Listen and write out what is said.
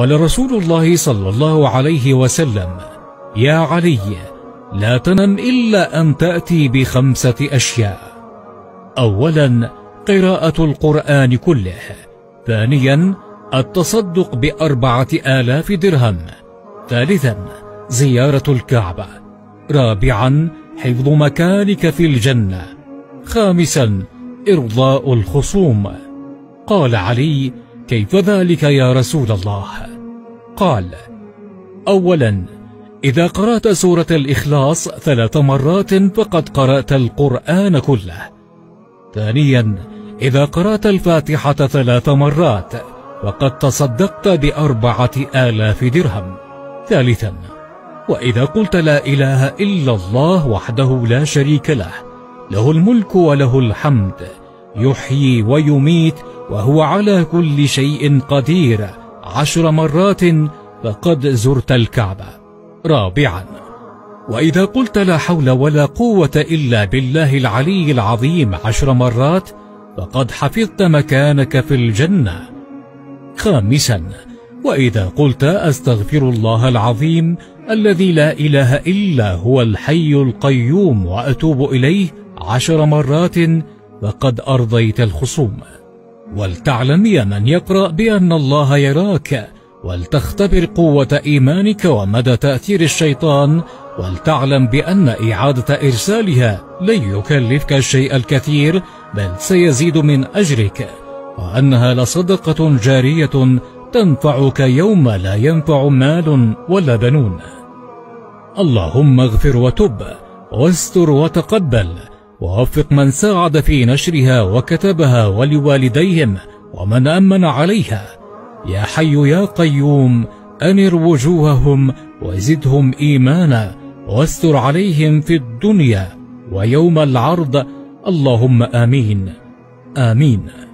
قال رسول الله صلى الله عليه وسلم يا علي لا تنم إلا أن تأتي بخمسة أشياء. أولا قراءة القرآن كله. ثانيا التصدق بأربعة آلاف درهم. ثالثا زيارة الكعبة. رابعا حفظ مكانك في الجنة. خامسا إرضاء الخصوم. قال علي كيف ذلك يا رسول الله؟ قال أولا إذا قرأت سورة الإخلاص ثلاث مرات فقد قرأت القرآن كله. ثانيا إذا قرأت الفاتحة ثلاث مرات وقد تصدقت بأربعة آلاف درهم. ثالثا وإذا قلت لا إله إلا الله وحده لا شريك له له الملك وله الحمد يحيي ويميت وهو على كل شيء قدير عشر مرات فقد زرت الكعبة. رابعا وإذا قلت لا حول ولا قوة إلا بالله العلي العظيم عشر مرات فقد حفظت مكانك في الجنة. خامسا وإذا قلت أستغفر الله العظيم الذي لا إله إلا هو الحي القيوم وأتوب إليه عشر مرات فقد أرضيت الخصوم. ولتعلم من يقرأ بأن الله يراك ولتختبر قوة إيمانك ومدى تأثير الشيطان ولتعلم بأن إعادة إرسالها لن يكلفك الشيء الكثير بل سيزيد من أجرك وأنها لصدقة جارية تنفعك يوم لا ينفع مال ولا بنون. اللهم اغفر وتب واستر وتقبل ووفق من ساعد في نشرها وكتبها ولوالديهم ومن أمن عليها. يا حي يا قيوم أنر وجوههم وزدهم إيمانا واستر عليهم في الدنيا ويوم العرض. اللهم آمين. آمين.